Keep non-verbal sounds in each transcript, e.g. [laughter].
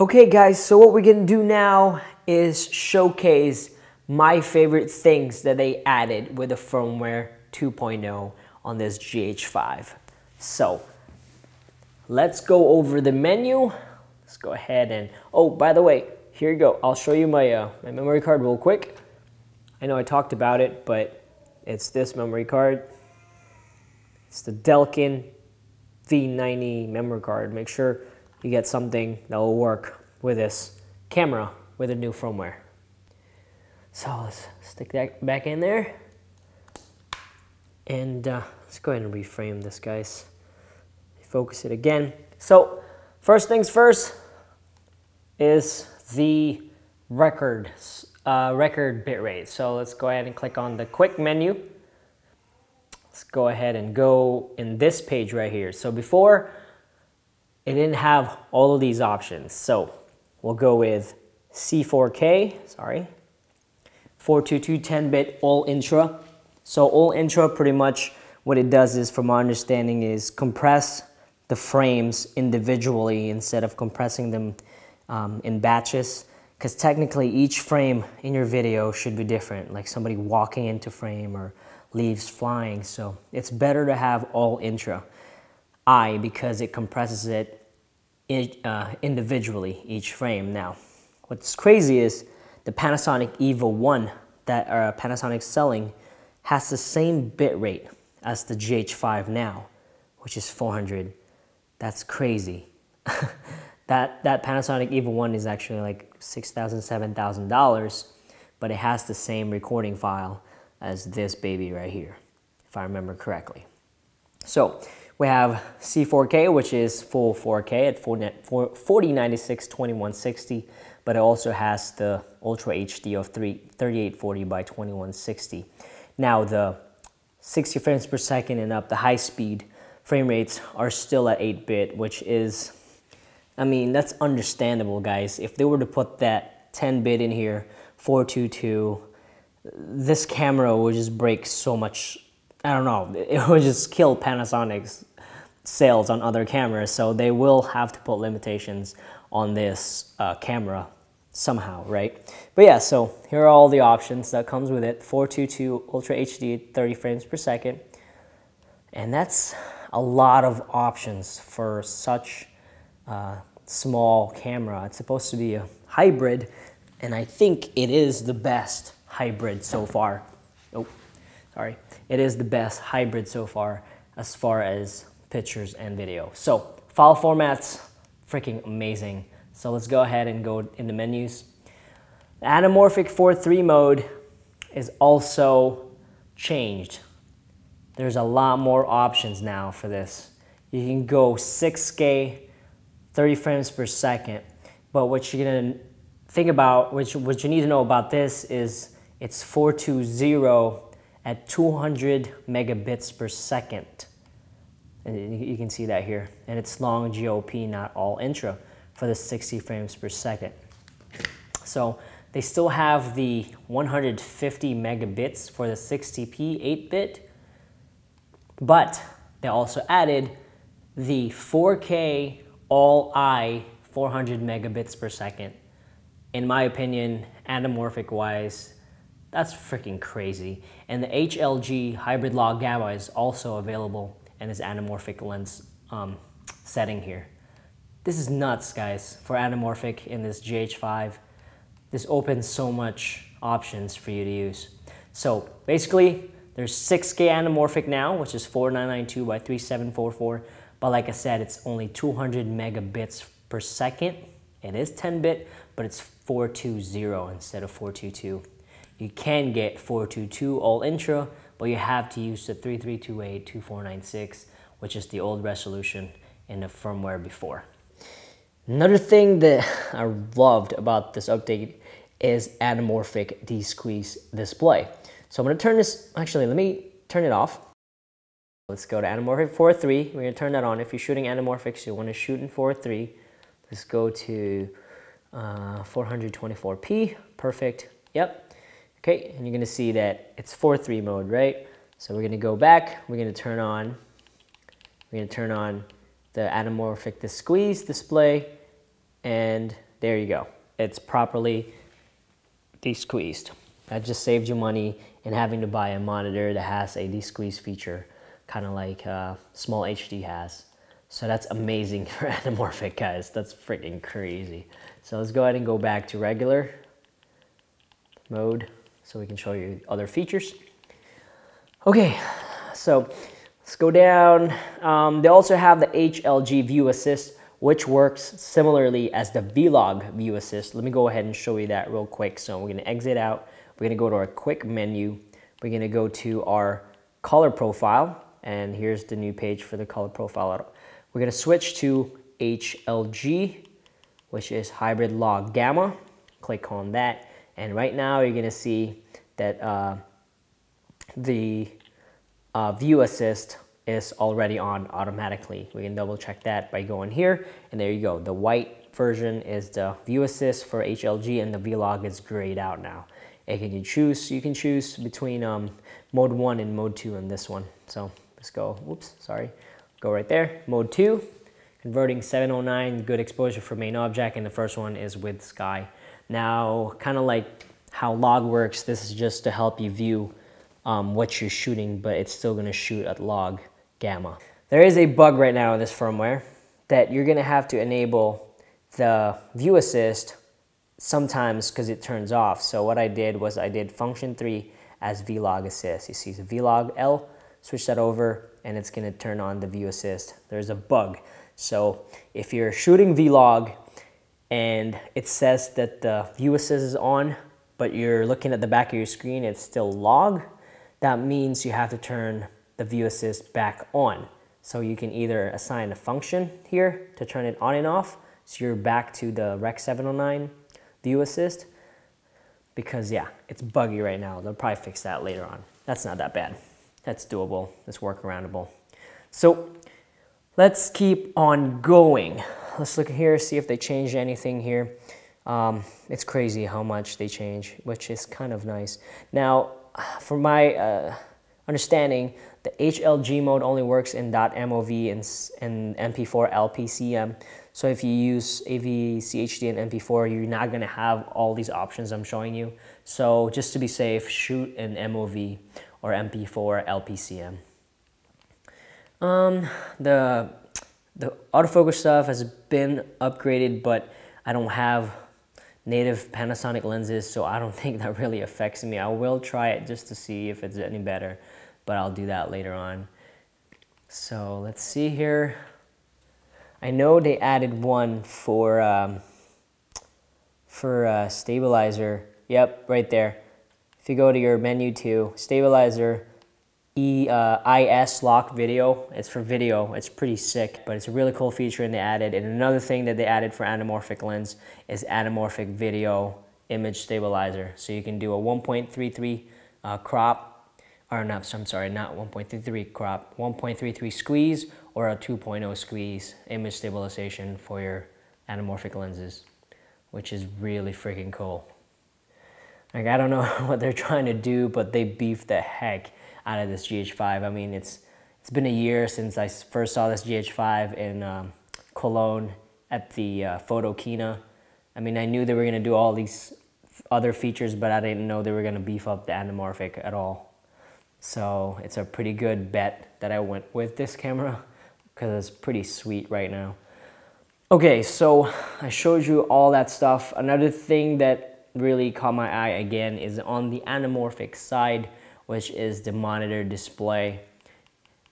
Okay guys, so what we're gonna do now is showcase my favorite things that they added with the firmware 2.0 on this GH5. So let's go over the menu. Let's go ahead and, oh, by the way, here you go. I'll show you my, uh, my memory card real quick. I know I talked about it, but it's this memory card. It's the Delkin V90 memory card. Make sure you get something that will work with this camera with a new firmware. So let's stick that back in there. And uh, let's go ahead and reframe this, guys. Focus it again. So first things first is the record, uh, record bitrate. So let's go ahead and click on the quick menu. Let's go ahead and go in this page right here. So before, it didn't have all of these options. So we'll go with C4K, sorry, 422 10-bit all intra. So all intra pretty much what it does is from my understanding is compress the frames individually instead of compressing them um, in batches because technically each frame in your video should be different like somebody walking into frame or leaves flying so it's better to have all intra I because it compresses it uh, individually each frame now what's crazy is the Panasonic EVA1 that uh, Panasonic selling has the same bit rate as the GH5 now, which is 400. That's crazy. [laughs] that, that Panasonic EVA1 is actually like $6,000, $7,000, but it has the same recording file as this baby right here, if I remember correctly. So we have C4K, which is full 4K at 4096 2160 but it also has the Ultra HD of 3, 3840 by 2160. Now the 60 frames per second and up, the high speed frame rates are still at 8-bit, which is, I mean, that's understandable, guys. If they were to put that 10-bit in here, 422, this camera would just break so much, I don't know, [laughs] it would just kill Panasonic's sales on other cameras, so they will have to put limitations on this uh, camera somehow, right? But yeah, so here are all the options that comes with it. 422 Ultra HD, 30 frames per second. And that's a lot of options for such a small camera. It's supposed to be a hybrid, and I think it is the best hybrid so far. Oh, sorry. It is the best hybrid so far as far as pictures and video. So file formats, freaking amazing. So let's go ahead and go in the menus. The anamorphic 4.3 mode is also changed. There's a lot more options now for this. You can go 6K, 30 frames per second. But what you're gonna think about, which what you need to know about this is it's 420 at 200 megabits per second. And you can see that here. And it's long GOP, not all intra for the 60 frames per second. So they still have the 150 megabits for the 60p 8-bit, but they also added the 4K all-I 400 megabits per second. In my opinion, anamorphic wise, that's freaking crazy. And the HLG hybrid log gamma is also available in this anamorphic lens um, setting here. This is nuts, guys, for anamorphic in this GH5. This opens so much options for you to use. So basically, there's 6K anamorphic now, which is 4992 by 3744. But like I said, it's only 200 megabits per second. It is 10-bit, but it's 420 instead of 422. You can get 422 all intra, but you have to use the 3328 2496, which is the old resolution in the firmware before. Another thing that I loved about this update is anamorphic de-squeeze display. So I'm gonna turn this, actually let me turn it off. Let's go to anamorphic 4.3. We're gonna turn that on. If you're shooting anamorphics, you wanna shoot in 4.3. Let's go to uh, 424p, perfect, yep. Okay, and you're gonna see that it's 4.3 mode, right? So we're gonna go back, we're gonna turn on, we're gonna turn on the anamorphic de-squeeze display, and there you go. It's properly de-squeezed. That just saved you money in having to buy a monitor that has a de-squeeze feature, kind of like uh, Small HD has. So that's amazing [laughs] for anamorphic, guys. That's freaking crazy. So let's go ahead and go back to regular mode so we can show you other features. Okay, so let's go down. Um, they also have the HLG View Assist, which works similarly as the Vlog View Assist. Let me go ahead and show you that real quick. So we're gonna exit out. We're gonna go to our quick menu. We're gonna go to our color profile. And here's the new page for the color profile. We're gonna switch to HLG, which is hybrid log gamma. Click on that. And right now you're gonna see that uh, the uh, view assist is already on automatically. We can double check that by going here and there you go. The white version is the view assist for HLG and the vlog is grayed out now. And can you choose, you can choose between um, mode one and mode two in this one. So let's go, whoops, sorry. Go right there, mode two, converting 709, good exposure for main object and the first one is with sky. Now, kind of like how log works, this is just to help you view um, what you're shooting, but it's still gonna shoot at log gamma. There is a bug right now in this firmware that you're gonna have to enable the view assist sometimes because it turns off. So what I did was I did function three as vlog assist. You see the vlog L, switch that over and it's gonna turn on the view assist. There's a bug. So if you're shooting vlog and it says that the view assist is on, but you're looking at the back of your screen, it's still log, that means you have to turn the view assist back on. So you can either assign a function here to turn it on and off, so you're back to the Rec 709 view assist, because yeah, it's buggy right now. They'll probably fix that later on. That's not that bad. That's doable, that's workaroundable. So let's keep on going. Let's look here, see if they changed anything here. Um, it's crazy how much they change, which is kind of nice. Now, from my uh, understanding, the HLG mode only works in .mov and, and MP4 LPCM. So if you use AV-CHD and MP4, you're not gonna have all these options I'm showing you. So just to be safe, shoot in MOV or MP4 LPCM. Um, the, the autofocus stuff has been upgraded, but I don't have native Panasonic lenses, so I don't [laughs] think that really affects me. I will try it just to see if it's any better, but I'll do that later on. So let's see here. I know they added one for um, for uh, stabilizer. Yep, right there. If you go to your menu to stabilizer, E, uh, IS lock video. It's for video. It's pretty sick, but it's a really cool feature and they added. And another thing that they added for anamorphic lens is anamorphic video image stabilizer. So you can do a 1.33 uh, crop, or not, I'm sorry, not 1.33 crop, 1.33 squeeze or a 2.0 squeeze image stabilization for your anamorphic lenses, which is really freaking cool. Like, I don't know [laughs] what they're trying to do, but they beefed the heck out of this GH5. I mean, it's it's been a year since I first saw this GH5 in um, Cologne at the uh, Photokina. I mean, I knew they were gonna do all these other features, but I didn't know they were gonna beef up the anamorphic at all. So it's a pretty good bet that I went with this camera because it's pretty sweet right now. Okay, so I showed you all that stuff. Another thing that really caught my eye again is on the anamorphic side which is the monitor display.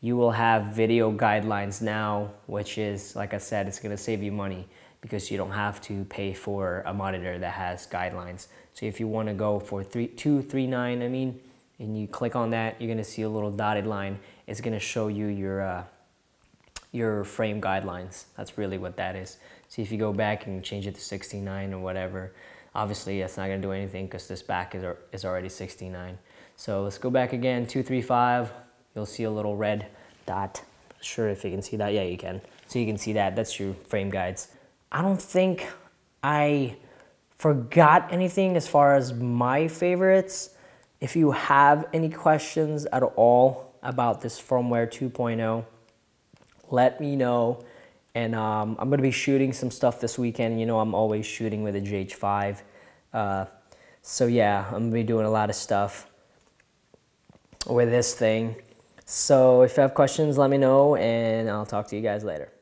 You will have video guidelines now, which is, like I said, it's gonna save you money because you don't have to pay for a monitor that has guidelines. So if you wanna go for three, 239, I mean, and you click on that, you're gonna see a little dotted line. It's gonna show you your, uh, your frame guidelines. That's really what that is. So if you go back and change it to 69 or whatever, obviously that's not gonna do anything because this back is, is already 69. So let's go back again, 235. You'll see a little red dot. Sure if you can see that. Yeah, you can. So you can see that. That's your frame guides. I don't think I forgot anything as far as my favorites. If you have any questions at all about this firmware 2.0, let me know And um, I'm to be shooting some stuff this weekend. You know, I'm always shooting with a GH5. Uh, so yeah, I'm to be doing a lot of stuff with this thing. So if you have questions, let me know, and I'll talk to you guys later.